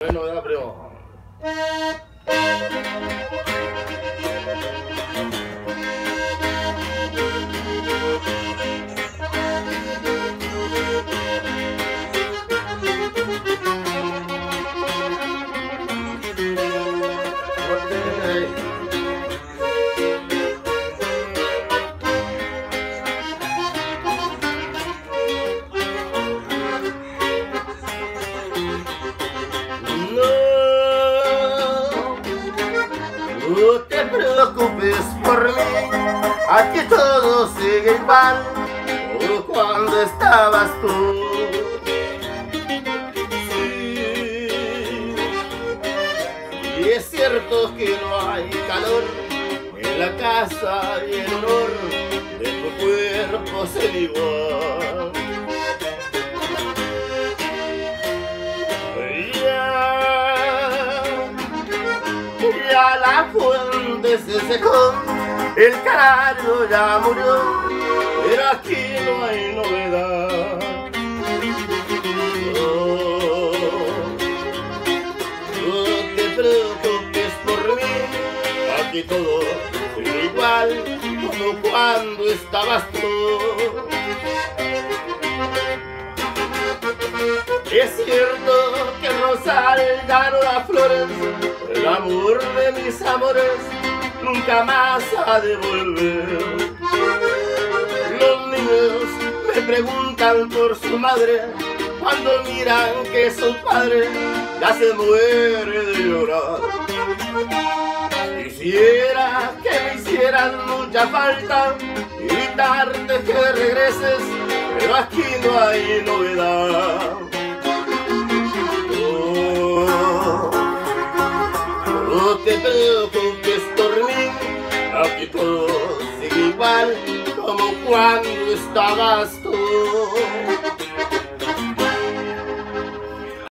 Bueno, ya, No, te preocupes por mí, aquí todo sigue igual como cuando estabas tú. Sí, y es cierto que no hay calor en la casa y el olor de tu cuerpo es igual. Ya, la fuente se secó, el canario ya murió, pero aquí no hay novedad. No, no te preocupes por mí, aquí todo sigue igual como cuando estabas tú. Es cierto que Rosal ganó las flores, el amor de mis amores nunca más ha de volver. Los niños me preguntan por su madre, cuando miran que su padre ya se muere de llorar. Quisiera que me hicieran mucha falta, invitarte que regreses, pero aquí no hay novedad. Te preocupes por mí, aquí todo sigue igual como cuando estabas tú.